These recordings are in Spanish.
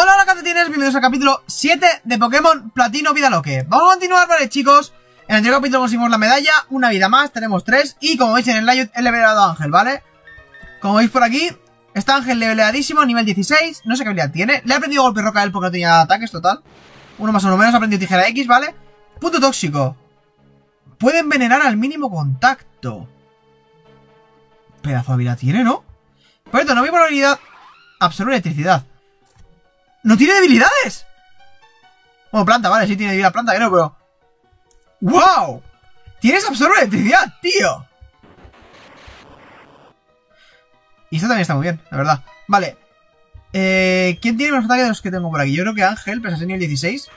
Hola, hola calcetines, bienvenidos al capítulo 7 de Pokémon Platino Vida Loque. Vamos a continuar, vale chicos En el anterior capítulo conseguimos la medalla, una vida más, tenemos 3 Y como veis en el layout he levelado a Ángel, ¿vale? Como veis por aquí, está Ángel leveladísimo, nivel 16 No sé qué habilidad tiene, le he aprendido golpe roca a él porque no tenía ataques, total. Uno más uno menos, ha aprendido tijera X, ¿vale? Punto tóxico. Puede envenenar al mínimo contacto. Pedazo de habilidad tiene, ¿no? Por esto, no vi por habilidad Absorbe electricidad ¡No tiene debilidades! Bueno, planta, vale, sí tiene debilidad planta, creo, pero... ¡Wow! Tienes absorbe electricidad, tío. Y esto también está muy bien, la verdad. Vale. Eh, ¿Quién tiene menos ataque de los que tengo por aquí? Yo creo que Ángel, pese a ser nivel 16,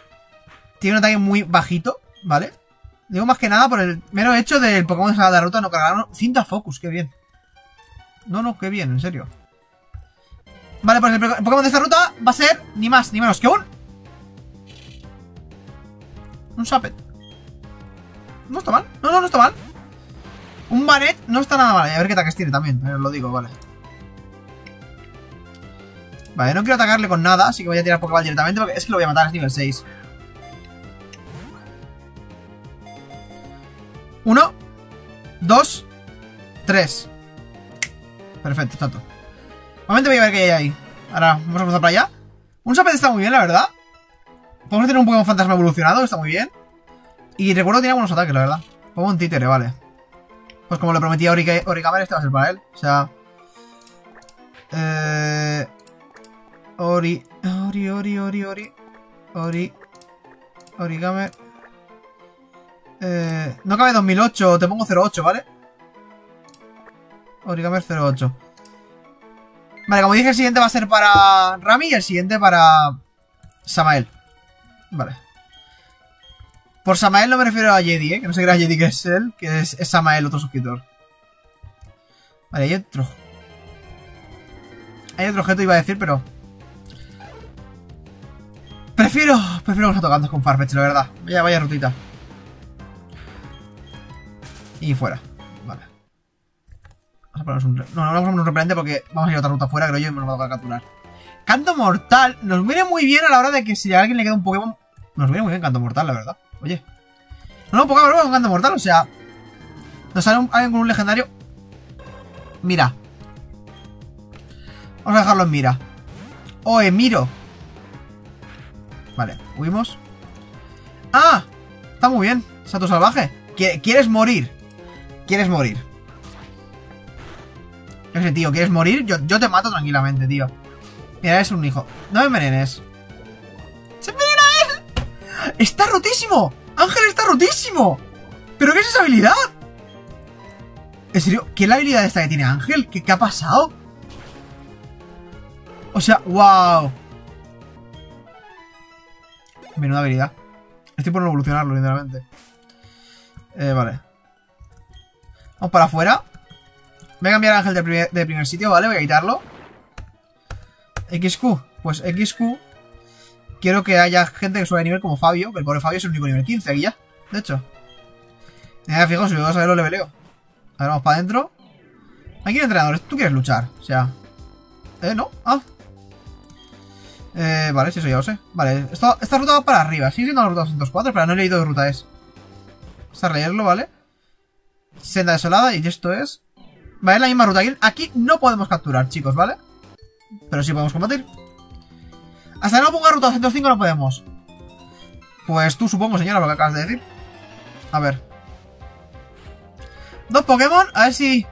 tiene un ataque muy bajito, ¿vale? Digo más que nada por el mero hecho del Pokémon de la ruta no cargaron. Cinta Focus, qué bien. No, no, qué bien, en serio. Vale, pues el Pokémon de esta ruta va a ser ni más ni menos que un... Un Sapet. No está mal. No, no, no está mal. Un Banet no está nada mal. A ver qué ataques tiene también. Os lo digo, vale. Vale, no quiero atacarle con nada, así que voy a tirar Pokéball directamente porque es que lo voy a matar, es nivel 6. Uno, dos, tres. Perfecto, tanto. Momento voy a ver qué hay ahí. Ahora, vamos a cruzar para allá. Un Sapet está muy bien, la verdad. Podemos tener un Pokémon fantasma evolucionado, está muy bien. Y recuerdo que tenía buenos ataques, la verdad. un títere, vale. Pues como le prometí a Origamer, este va a ser para él. O sea... Eh... Ori... Ori, Ori, Ori, Ori... Ori... Origamer... Eh... No cabe 2008, te pongo 08, ¿vale? Origamer 08. Vale, como dije, el siguiente va a ser para Rami y el siguiente para Samael. Vale. Por Samael no me refiero a Jedi, ¿eh? Que no se crea Jedi que es él, que es, Samael, otro suscriptor. Vale, hay otro... Hay otro objeto, iba a decir, pero... Prefiero... Prefiero los autocantos con Farfetch, la verdad. Vaya, vaya rutita. Y fuera. A ponernos un... No, no vamos a poner un repelente porque vamos a ir a otra ruta fuera, creo yo, y me nos va a capturar. Canto Mortal. Nos viene muy bien a la hora de que si a alguien le queda un Pokémon... Nos viene muy bien Canto Mortal, la verdad. Oye. No, no, Pokémon con Canto Mortal, o sea... Nos sale alguien con un legendario... Mira. Vamos a dejarlo en mira. En miro. Vale, huimos. ¡Ah! Está muy bien, Sato Salvaje. ¿Quieres morir? ¿Quieres morir? Yo sé, tío, ¿quieres morir? Yo, yo te mato tranquilamente, tío. Mira, eres un hijo. No me envenenes. ¡Se envenena él! ¡Está rotísimo! ¡Ángel está rotísimo! ¿Pero qué es esa habilidad? ¿En serio? ¿Qué es la habilidad esta que tiene Ángel? ¿Qué, qué ha pasado? O sea, wow. Menuda habilidad. Estoy por evolucionarlo, literalmente. Eh, vale. Vamos para afuera. Voy a cambiar ángel de primer, sitio, ¿vale? Voy a quitarlo. XQ. Pues XQ. Quiero que haya gente que suba de nivel como Fabio. Que el pobre Fabio es el único nivel 15 aquí ya. De hecho. Eh, fijaos, si vamos a ver lo leveleo. A ver, vamos para adentro. Aquí hay entrenadores. Tú quieres luchar. O sea. Eh, no. Ah. Eh, vale, sí, eso ya lo sé. Vale, esta, ruta va para arriba. Sigue siendo la ruta 204, pero no he leído qué ruta es. Vamos a leerlo, ¿vale? Senda desolada y esto es Vale, la misma ruta. Aquí no podemos capturar, chicos, ¿vale? Pero sí podemos combatir. Hasta que no ponga ruta 205 no podemos. Pues tú supongo, señora, lo que acabas de decir. A ver. Dos Pokémon, a ver si...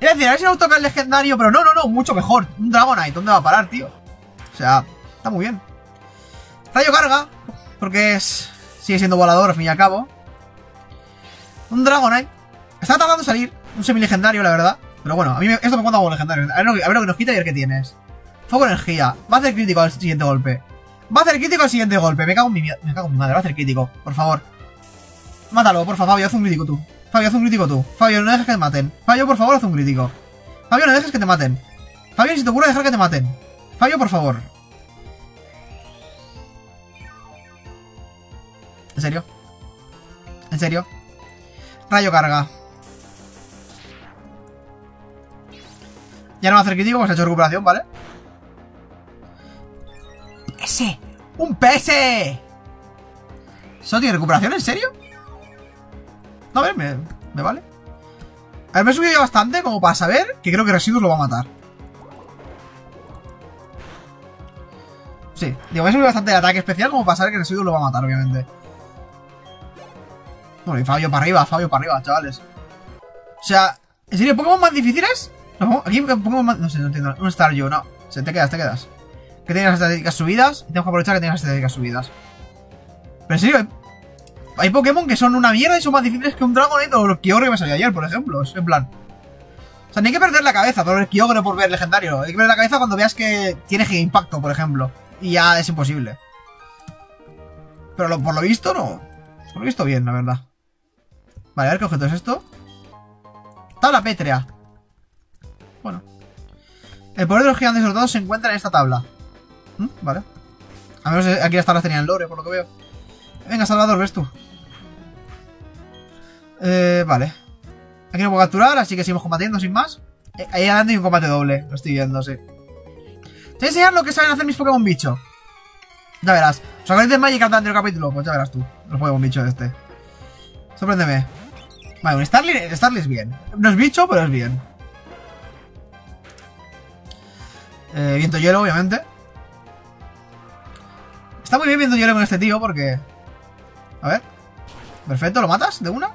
Es decir, a ver si nos toca el legendario, pero no, no, no, mucho mejor. Un Dragonite, ¿dónde va a parar, tío? O sea, está muy bien. Rayo carga, porque es... Sigue siendo volador, al fin y al cabo. Un Dragonite. Está tardando en salir. Un semi-legendario, la verdad. Pero bueno, a mí esto me cuenta como legendario. A ver, lo que nos quita y a ver qué tienes. Fuego energía. Va a hacer crítico al siguiente golpe. Va a hacer crítico al siguiente golpe. Me cago en mi, me cago en mi madre. Va a hacer crítico. Por favor. Mátalo, por favor, Fabio. Haz un crítico tú. Fabio, haz un crítico tú. Fabio, no dejes que te maten. Fabio, por favor, haz un crítico. Fabio, no dejes que te maten. Fabio, si te ocurre dejar que te maten. Fabio, por favor. ¿En serio? ¿En serio? Rayo carga. Ya no va a hacer crítico porque se ha hecho recuperación, ¿vale? PS. ¡Un PS! ¿Solo tiene recuperación? ¿En serio? No, a ver, me, me vale. A ver, me he subido ya bastante como para saber que creo que Residuos lo va a matar. Sí, digo, me he subido bastante el ataque especial como para saber que Residuos lo va a matar, obviamente. Bueno, y Fabio para arriba, Fabio para arriba, chavales. O sea, ¿en serio Pokémon más difíciles? No, aquí Pokémon más... No sé, no entiendo. Un Staryu, no. Se te quedas, te quedas. Que tienes las estadísticas subidas. Y tengo que aprovechar que tienes las estadísticas subidas. Pero en serio, hay Pokémon que son una mierda y son más difíciles que un Dragonite o el Kyogre que me salió ayer, por ejemplo. En plan... O sea, ni hay que perder la cabeza por el Kyogre por ver legendario. Hay que perder la cabeza cuando veas que tiene Impacto, por ejemplo. Y ya es imposible. Pero por lo visto, no. Por lo visto bien, la verdad. Vale, a ver qué objeto es esto. Tabla pétrea. Bueno. El poder de los gigantes derrotados se encuentra en esta tabla. ¿Mm? Vale. A menos aquí las tablas tenían lore, por lo que veo. Venga, Salvador, ves tú. Eh, vale. Aquí no puedo capturar, así que seguimos combatiendo sin más. Eh, ahí adelante hay un combate doble. Lo estoy viendo, sí. Te voy a enseñar lo que saben hacer mis Pokémon bicho. Ya verás. ¿Os acordáis de Magic del capítulo? Pues ya verás tú. Los Pokémon bicho de este. Sorpréndeme. Vale, un Starly, Starly es bien. No es bicho, pero es bien. Eh, viento hielo, obviamente. Está muy bien viendo hielo con este tío porque... A ver. Perfecto, ¿lo matas de una?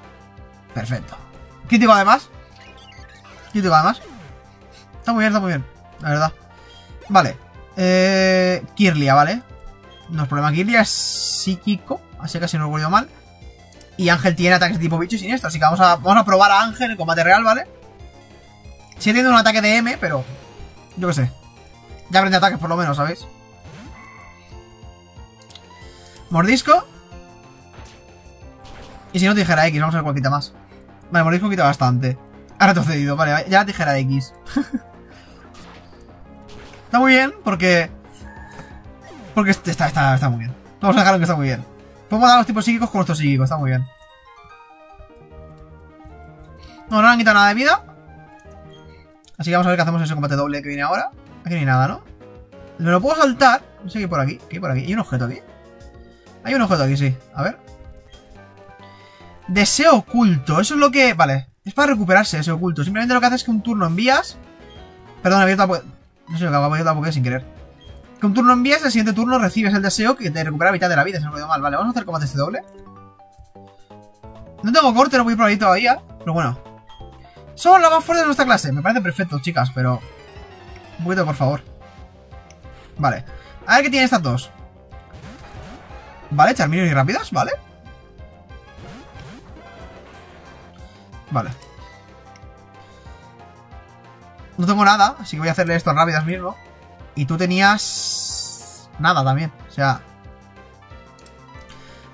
Perfecto. Crítico además. Crítico además. Está muy bien, está muy bien. La verdad. Vale. Eh, Kirlia, ¿vale? No es problema. Kirlia es psíquico. Así que si no recuerdo mal. Y Ángel tiene ataques de tipo bicho y siniestro. Así que vamos a, vamos a probar a Ángel en combate real, ¿vale? Sí tiene un ataque de M, pero... Yo qué sé. Ya aprende ataques por lo menos, ¿sabéis? Mordisco. Y si no, tijera X. Vamos a ver cuál quita más. Vale, mordisco quita bastante. Ha retrocedido. Vale, ya la tijera X. está muy bien, porque... Porque está, está, está muy bien. Vamos a dejarlo que está muy bien. Podemos dar los tipos psíquicos con nuestros psíquicos. Está muy bien. No, no le han quitado nada de vida. Así que vamos a ver qué hacemos en ese combate doble que viene ahora. Aquí no hay nada, ¿no? Me lo puedo saltar. No sé qué por aquí. ¿Qué hay por aquí? ¿Hay un objeto aquí? Hay un objeto aquí, sí. A ver. Deseo oculto. Eso es lo que... Vale. Es para recuperarse deseo oculto. Simplemente lo que hace es que un turno envías... Perdón, abierto la... No sé, lo que he abierto la sin querer. Que un turno envías, el siguiente turno recibes el deseo que te recupera mitad de la vida, si no me mal. Vale, vamos a hacer combate este doble. No tengo corte, no voy por ahí todavía. Pero bueno. Somos la más fuerte de nuestra clase. Me parece perfecto, chicas, pero... Un poquito, por favor. Vale. A ver qué tienen estas dos. Vale, Charmeleon y rápidas, vale. Vale. No tengo nada, así que voy a hacerle esto rápidas mismo. Y tú tenías... Nada también, o sea...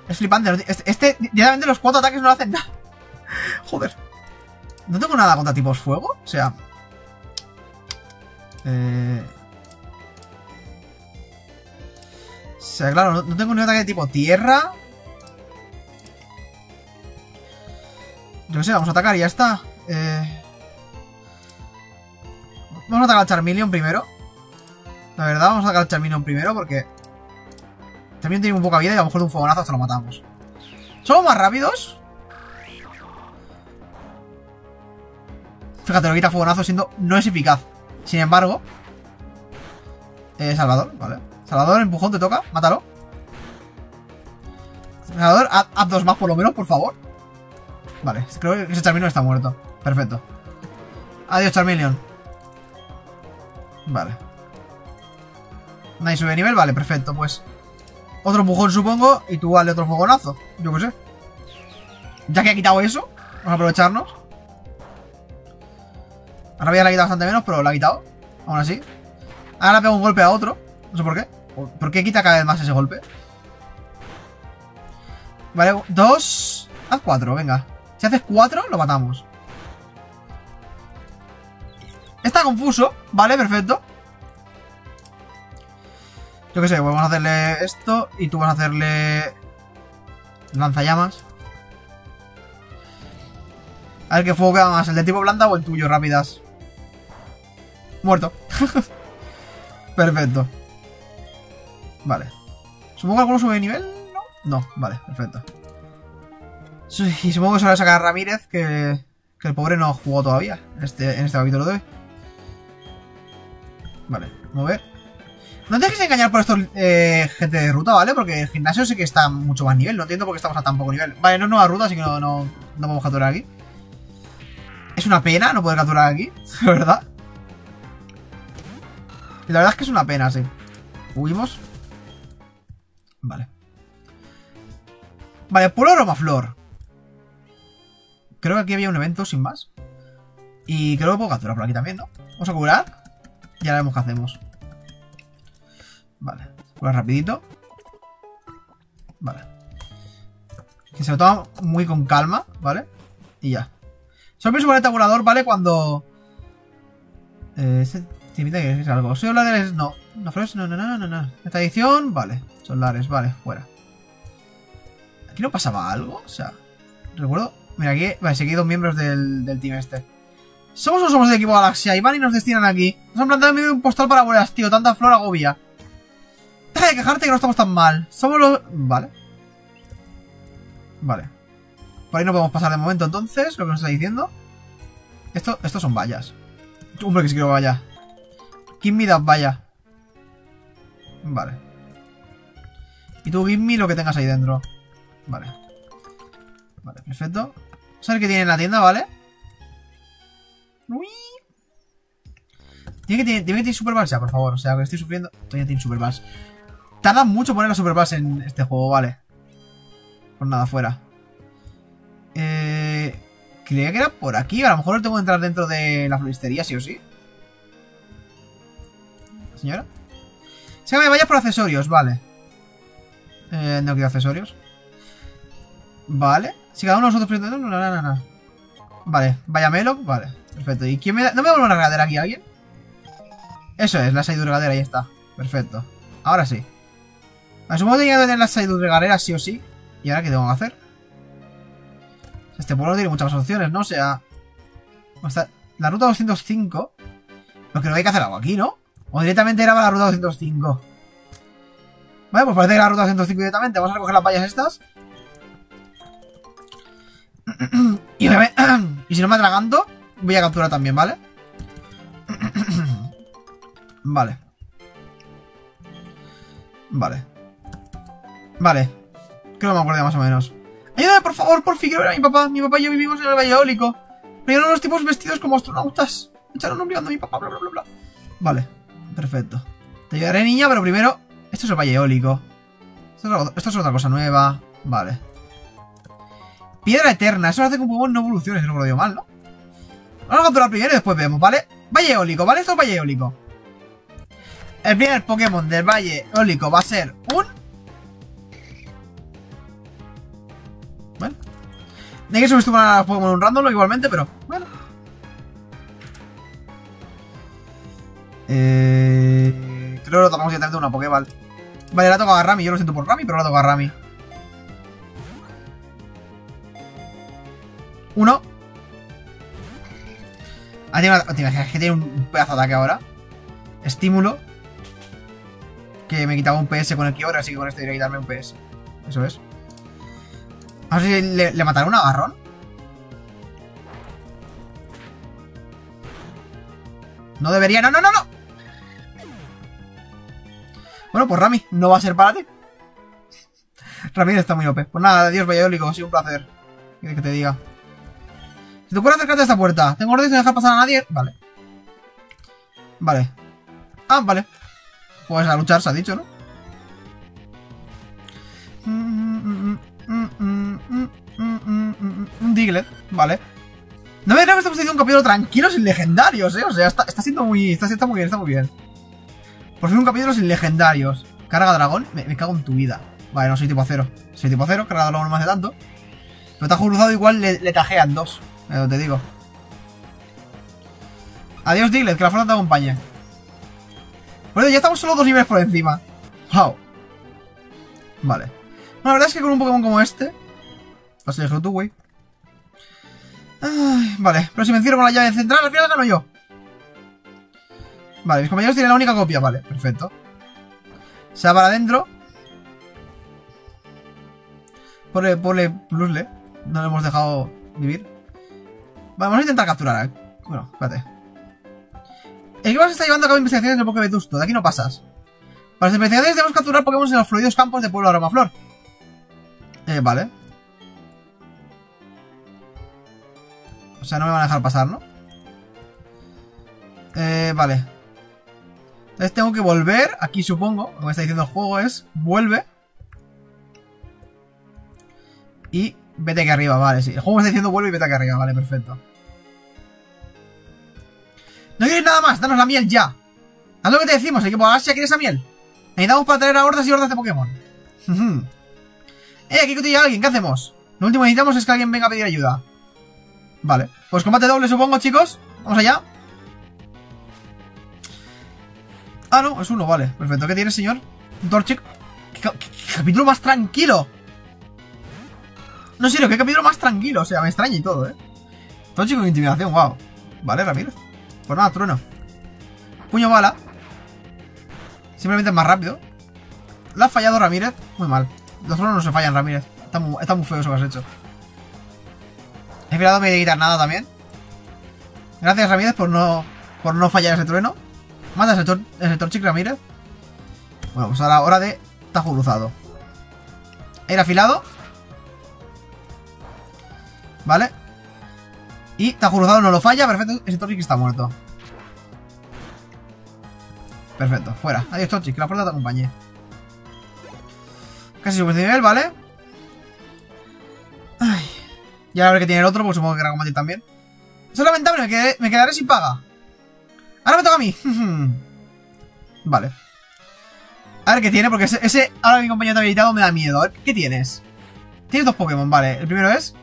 Es flipante. Este, este directamente los cuatro ataques no hacen nada. Joder. No tengo nada contra tipos fuego, o sea... Eh... O sea, claro, no, tengo ni un ataque de tipo tierra. Yo qué sé, vamos a atacar y ya está. Eh... Vamos a atacar al Charmeleon primero. La verdad, vamos a sacar al Charmeleon primero porque... También tiene un poca vida y a lo mejor de un fogonazo hasta lo matamos. ¿Somos más rápidos? Fíjate, lo quita fogonazo siendo... No es eficaz. Sin embargo... Eh, Salvador, vale. Salvador, empujón, te toca. Mátalo. Salvador, haz, dos más por lo menos, por favor. Vale, creo que ese Charmeleon está muerto. Perfecto. Adiós, Charmeleon. Vale. Nadie sube de nivel, vale, perfecto, pues. Otro empujón, supongo, y tú vale otro fogonazo. Yo qué sé. Ya que ha quitado eso, vamos a aprovecharnos. Ahora ya la quitado bastante menos, pero la ha quitado. Aún así. Ahora le pego un golpe a otro. No sé por qué. ¿Por qué quita cada vez más ese golpe? Vale, dos. Haz cuatro, venga. Si haces cuatro, lo matamos. Está confuso. Vale, perfecto. Yo qué sé, pues vamos a hacerle esto y tú vas a hacerle lanzallamas. A ver qué fuego queda más, el de tipo blanda o el tuyo, rápidas. Muerto. Perfecto. Vale. Supongo que alguno sube de nivel, ¿no? No, vale, perfecto. Y supongo que se lo va a sacar Ramírez, que, que el pobre no jugó todavía en este, en este capítulo de hoy. Vale, mover. No te dejes engañar por estos eh, gente de ruta, ¿vale? Porque el gimnasio sé que está mucho más nivel. No entiendo por qué estamos a tan poco nivel. Vale, no es nueva ruta, así que no, no, no podemos capturar aquí. Es una pena no poder capturar aquí, la verdad. La verdad es que es una pena, sí. Huimos. Vale. Vale, puro aromaflor. Creo que aquí había un evento sin más. Y creo que puedo capturar por aquí también, ¿no? Vamos a curar. Y ahora vemos qué hacemos. Vale. Curar rapidito. Vale. Que se lo toma muy con calma, ¿vale? Y ya. Solo pienso el tabulador, ¿vale? Cuando... Eh, este te invita que es algo. Soy de... No. No, no, no, no, no, no. Esta edición, vale. Solares, vale, fuera. ¿Aquí no pasaba algo? O sea... Recuerdo... Mira, aquí... Vale, seguí dos miembros del, del team este. Somos o somos del equipo Galaxia y van y nos destinan aquí. Nos han plantado en medio un postal para bolas, tío. Tanta flor agobia. Deja de quejarte que no estamos tan mal. Somos los... Vale. Vale. Por ahí no podemos pasar de momento entonces, lo que nos está diciendo. Esto, estos son vallas. Hombre, que si quiero vaya. Give me that valla. Vale. Y tú give me lo que tengas ahí dentro. Vale. Vale, perfecto. Ver qué tiene en la tienda, ¿vale? Uy. Tiene que tener, Super Bass ya, por favor. O sea, que estoy sufriendo. Todavía tiene Super Bass. Tarda mucho poner la Super Bass en este juego, vale. Pues nada, fuera. Eh, creía que era por aquí. A lo mejor tengo que entrar dentro de la floristería, sí o sí. Señora. Se me vaya por accesorios, vale. Eh, no quiero accesorios. Vale. Si cada uno de nosotros... No, no, no, no. Vale, vaya vale. Perfecto. ¿Y quién me da... ¿No me da una regadera aquí alguien? Eso es, la Saidu regadera, ahí está. Perfecto. Ahora sí. Supongo que tenía que tener la Saidu regadera sí o sí. ¿Y ahora qué tengo que hacer? Este pueblo tiene muchas más opciones, ¿no? O sea... La ruta 205... Lo que no hay que hacer algo aquí, ¿no? O directamente para la ruta 205. Vale, pues parece que la ruta 205 directamente. Vamos a recoger las vallas estas. y, y si no me atraganto, voy a capturar también, ¿vale? vale. Vale. Vale. Creo que me acuerdo más o menos. Ayúdame, por favor, por fin, a mi papá. Mi papá y yo vivimos en el Valle Eólico. Pero no los tipos vestidos como astronautas. Me echaron obligando a mi papá, bla, bla, bla, bla. Vale, perfecto. Te ayudaré, niña, pero primero... Esto es el Valle Eólico. Esto es, otra cosa nueva. Vale. Piedra Eterna. Eso hace que un Pokémon no evolucione, si no me lo digo mal, ¿no? Vamos a capturar primero y después vemos, ¿vale? Valle Eólico, ¿vale? Esto es Valle Eólico. El primer Pokémon del Valle Eólico va a ser un... Bueno. Hay que subir a Pokémon un random igualmente, pero... Bueno. Eh... Creo que lo tomamos directamente una Pokéball. Vale, la toca a Rami. Yo lo siento por Rami, pero la toca a Rami. Uno. Ah, tiene, que tiene un pedazo de ataque ahora. Estímulo. Que me quitaba un PS con el Kyogre, así que con esto iré a quitarme un PS. Eso es. A ver si le, le matará un agarrón. No debería... ¡No, no, no, no! Bueno, pues Rami, no va a ser para ti. Rami está muy OP. Pues nada, adiós Valladolid, ha sido un placer. ¿Qué que te diga? Si te ocurre acercarte a esta puerta, ¿tengo orden de dejar pasar a nadie? Vale. Vale. Ah, vale. Pues a luchar, se ha dicho, ¿no? Un Diglett, vale. No me digas que estamos teniendo un capítulo tranquilo sin legendarios, ¿eh? O sea, está, siendo muy... Está, está muy bien, está muy bien. Por fin un capítulo sin legendarios. Carga dragón, me, cago en tu vida. Vale, no soy tipo cero. Soy tipo cero, carga dragón no me hace tanto. Pero Tajo Cruzado igual le, le tajean dos. Te digo. Adiós, Diglett, que la fuerza te acompañe. Bueno, ya estamos solo dos niveles por encima. Wow. Vale. Bueno, la verdad es que con un Pokémon como este... Has elegido tú, güey. vale, pero si me encierro con la llave central, al final gano yo. Vale, mis compañeros tienen la única copia, vale, perfecto. Se va para adentro. Pobre, pobre Plusle. No lo hemos dejado vivir. Vamos a intentar capturar. Bueno, espérate. El equipo se está llevando a cabo investigaciones en el bosque vetusto. De aquí no pasas. Para las investigaciones debemos capturar Pokémon en los fluidos campos de Pueblo Aromaflor. Eh, vale. O sea, no me van a dejar pasar, ¿no? Eh, vale. Entonces tengo que volver. Aquí supongo. Lo que está diciendo el juego es... Vuelve. Y vete aquí arriba, vale, sí. El juego está diciendo vuelve y vete aquí arriba, vale, perfecto. No quieres nada más, danos la miel ya. Haz lo que te decimos, equipo Asia, ¿quieres esa miel? Necesitamos para traer a hordas y hordas de Pokémon. eh, aquí cotilla alguien, ¿qué hacemos? Lo último que necesitamos es que alguien venga a pedir ayuda. Vale, pues combate doble supongo, chicos. Vamos allá. Ah, no, es uno, vale. Perfecto. ¿Qué tienes, señor? Torchic. ¿Qué, capítulo más tranquilo? No, serio, qué capítulo más tranquilo. O sea, me extraña y todo, ¿eh? Torchic con intimidación, wow. Vale, Ramírez. Pues nada, trueno. Puño bala. Simplemente es más rápido. Lo has fallado, Ramírez. Muy mal. Los truenos no se fallan, Ramírez. Está muy, muy feo eso que has hecho. He esperado me de quitar nada también. Gracias, Ramírez, por no, por no fallar ese trueno. Mata ese, tor ese Torchic, Ramírez. Bueno, pues ahora hora de tajo cruzado. Era afilado. Vale. Y tajo cruzado no lo falla. Perfecto, ese Torchic está muerto. Perfecto, fuera. Adiós, Torchic, que la fuerza te acompañe. Casi sube de nivel, ¿vale? Ay. Y ahora a ver qué tiene el otro, porque supongo que era combatir también. Eso es lamentable, me, me quedaré sin paga. Ahora me toca a mí. vale. A ver qué tiene, porque ese, ese ahora mi compañero está habilitado me da miedo. ¿qué tienes? Tienes dos Pokémon, vale. El primero es...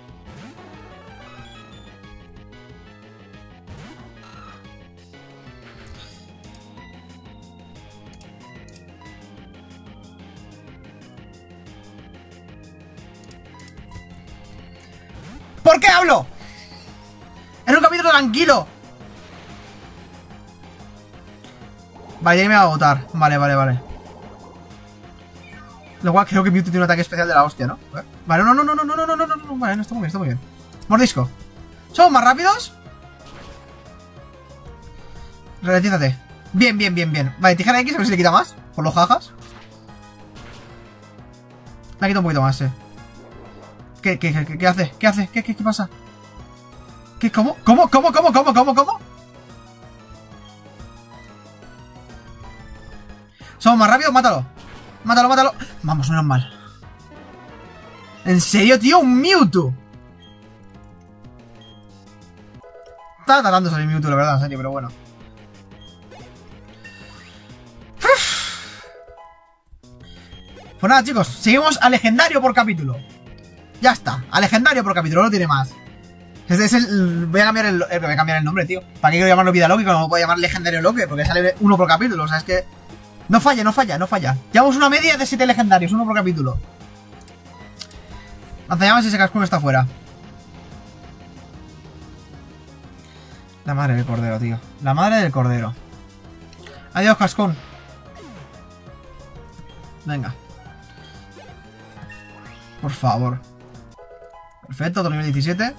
¿Por qué hablo? Es un capítulo tranquilo. Vale, ya me va a votar. Vale, vale, vale. Lo cual creo que Mewtwo tiene un ataque especial de la hostia, ¿no? Vale, no, no, no, no, no, no, no, no, no, vale, no, está muy bien, está muy bien. Mordisco. ¿Somos más rápidos? Relentízate. Bien, bien, bien, bien. Vale, tijera X, a ver si le quita más. Por los jajas. Me ha quitado un poquito más, eh. ¿Qué, qué, qué, qué hace? ¿Qué hace? ¿Qué, qué, qué pasa? ¿Qué, cómo? ¿Cómo, cómo, cómo, cómo, cómo, cómo? Más rápidos, mátalo. Mátalo, mátalo. Vamos, menos mal. ¿En serio, tío? ¿Un Mewtwo? Estaba tratando de salir Mewtwo, la verdad, en serio, pero bueno. Pues nada, chicos, seguimos a legendario por capítulo. Ya está, a legendario por capítulo, no tiene más. Este es el. Voy a cambiar No falla, no falla, no falla. Llevamos una media de 7 legendarios, uno por capítulo. Lanzallamas y ese cascón está fuera. La madre del cordero, tío. La madre del cordero. Adiós, cascón. Venga. Por favor. Perfecto, otro nivel 17.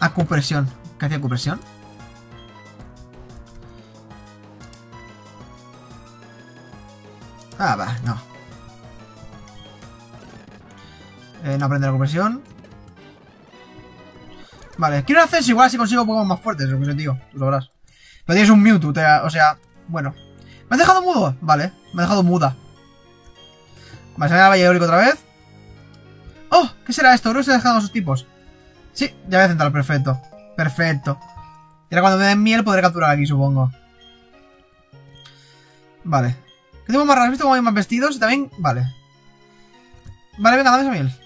Acupresión. ¿Qué hacía acupresión? Ah, va, no. Eh, no aprende la acupresión. Vale, quiero hacer igual si consigo Pokémon más fuertes, lo que te digo, tú verás. Pero tienes un Mewtwo, o sea, bueno. ¿Me has dejado mudo? Vale, me ha dejado muda. Vale, se me da Valle Eólico otra vez. ¡Oh! ¿Qué será esto? Creo que se ha dejado sus tipos. Sí, ya voy a centrar, perfecto. Perfecto. Y ahora cuando me den miel podré capturar aquí, supongo. Vale. ¿Qué tengo más raro? ¿Has visto hay más vestidos? Y también... Vale. Vale, venga, dame esa miel.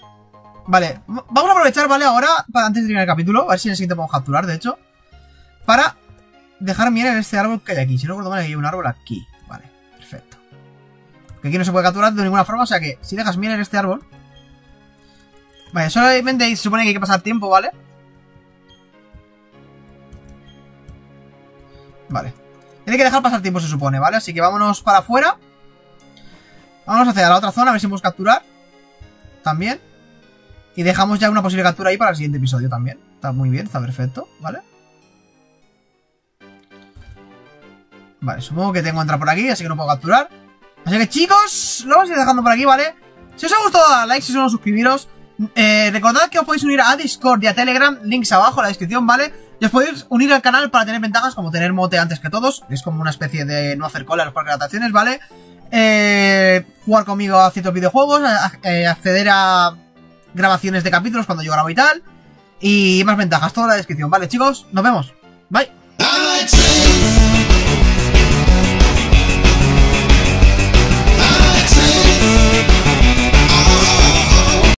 Vale, vamos a aprovechar, ¿vale? Ahora, para antes de terminar el capítulo, a ver si en el siguiente podemos capturar, de hecho. Para dejar miel en este árbol que hay aquí. Si no recuerdo mal, hay un árbol aquí. Vale, perfecto. Que aquí no se puede capturar de ninguna forma, o sea que si dejas miel en este árbol... Vale, solamente se supone que hay que pasar tiempo, ¿vale? Vale. Tiene que dejar pasar tiempo, se supone, ¿vale? Así que vámonos para afuera. Vamos hacia la otra zona, a ver si podemos capturar. También. Y dejamos ya una posible captura ahí para el siguiente episodio también. Está muy bien, está perfecto, ¿vale? Vale, supongo que tengo que entrar por aquí, así que no puedo capturar. Así que chicos, lo vamos a ir dejando por aquí, ¿vale? Si os ha gustado, dale like, si no suscribiros. Eh, recordad que os podéis unir a Discord y a Telegram, links abajo en la descripción, ¿vale? Y os podéis unir al canal para tener ventajas como tener mote antes que todos. Es como una especie de no hacer cola en los parques de atracciones, ¿vale? Eh, jugar conmigo a ciertos videojuegos, eh, acceder a grabaciones de capítulos cuando yo grabo y tal. Y más ventajas, todo en la descripción, ¿vale chicos? Nos vemos.